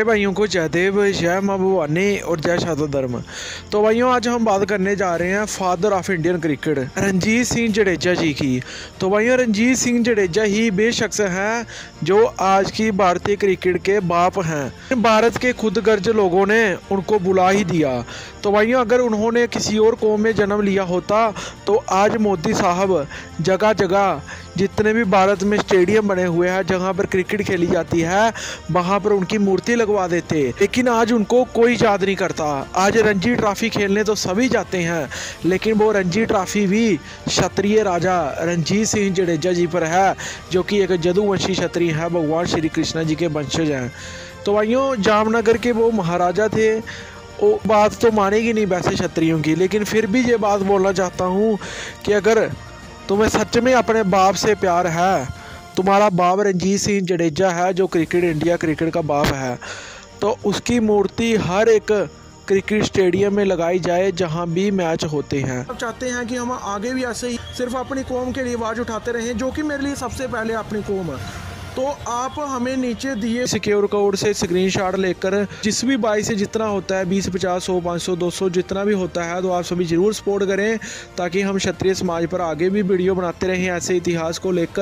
मेरे भाइयों को जय देव, जय माँ भवानी और जय शादा धर्म। तो भाइयों, आज हम बात करने जा रहे हैं father of Indian cricket, Ranjit Singh Jadeja ji की। तो भाइयों, रंजीत सिंह जडेजा ही बेशख्स हैं जो आज की भारतीय क्रिकेट के बाप हैं। भारत के खुद गर्ज लोगों ने उनको बुला ही दिया। तो भाइयों, अगर उन्होंने किसी और कौम में जन्म लिया होता तो आज मोदी साहब जगह जगह जितने भी भारत में स्टेडियम बने हुए हैं, जहाँ पर क्रिकेट खेली जाती है, वहाँ पर उनकी मूर्ति लगवा देते। लेकिन आज उनको कोई याद नहीं करता। आज रणजी ट्रॉफी खेलने तो सभी जाते हैं, लेकिन वो रणजी ट्रॉफी भी क्षत्रिय राजा रणजीत सिंह जडेजा जी पर है, जो कि एक जदुवंशी क्षत्रिय है, भगवान श्री कृष्णा जी के वंशज हैं। तो भाइयों, जामनगर के वो महाराजा थे, वो बात तो मानेगी नहीं वैसे क्षत्रियों की, लेकिन फिर भी ये बात बोलना चाहता हूँ कि अगर तुम्हें सच में अपने बाप से प्यार है? तुम्हारा बाप रंजीत सिंह जडेजा है, जो क्रिकेट इंडिया क्रिकेट का बाप है। तो उसकी मूर्ति हर एक क्रिकेट स्टेडियम में लगाई जाए, जहाँ भी मैच होते हैं। हम चाहते हैं कि हम आगे भी ऐसे ही सिर्फ़ अपनी कौम के लिए आवाज़ उठाते रहें, जो कि मेरे लिए सबसे पहले अपनी कौम है। तो आप हमें नीचे दिए सिक्योर कोड से स्क्रीनशॉट लेकर जिस भी बाई से जितना होता है, बीस, पचास, सौ, पाँच सौ, दो सौ, जितना भी होता है तो आप सभी ज़रूर सपोर्ट करें, ताकि हम क्षत्रिय समाज पर आगे भी वीडियो बनाते रहें, ऐसे इतिहास को लेकर।